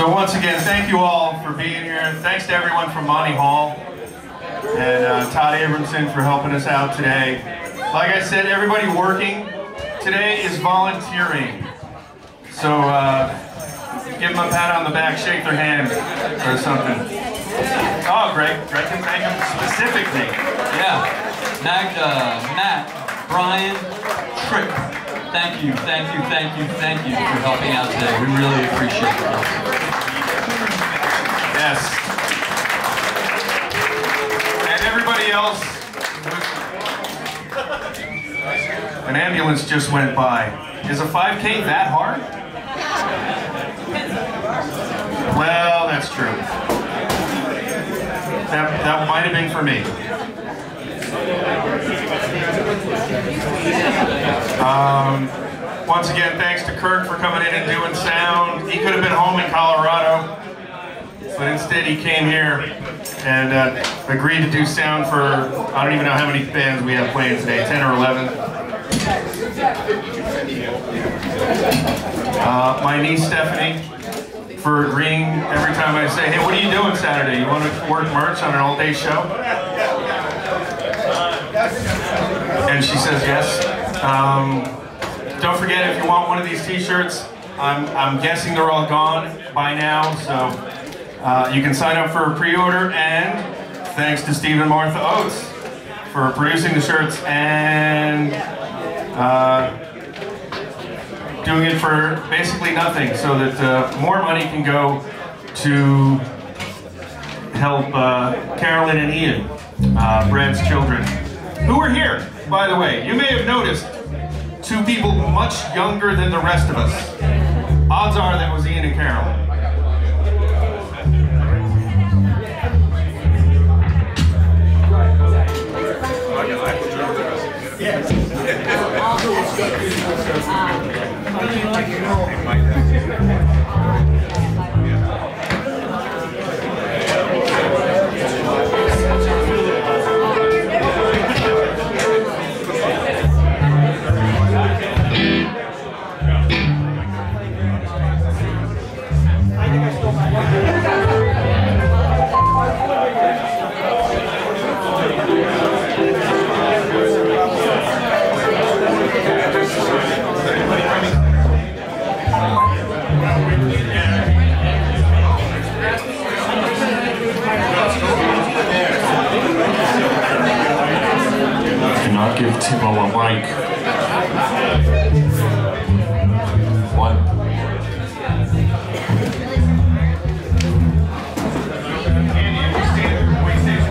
So once again, thank you all for being here. Thanks to everyone from Monty Hall and uh, Todd Abramson for helping us out today. Like I said, everybody working today is volunteering. So uh, give them a pat on the back, shake their hand or something. Oh, Greg, Greg can thank them specifically. Yeah, Mac, uh, Matt, Brian, Trick, thank you, thank you, thank you, thank you for helping out today. We really appreciate it. Yes. And everybody else, an ambulance just went by. Is a 5K that hard? Well, that's true. That, that might have been for me. Um, once again, thanks to Kirk for coming in and doing sound. He could have been home in Colorado, but instead he came here and uh, agreed to do sound for, I don't even know how many bands we have playing today, 10 or 11. Uh, my niece Stephanie for agreeing every time I say, hey, what are you doing Saturday? You want to work merch on an all-day show? And she says yes. Um, don't forget, if you want one of these t-shirts, I'm, I'm guessing they're all gone by now, so uh, you can sign up for a pre-order, and thanks to Steve and Martha Oates for producing the shirts and uh, doing it for basically nothing, so that uh, more money can go to help uh, Carolyn and Ian, uh, Brad's children, who are here, by the way. You may have noticed two people much younger than the rest of us. Odds are that was Ian and Carolyn. Do give Timo a mic. One.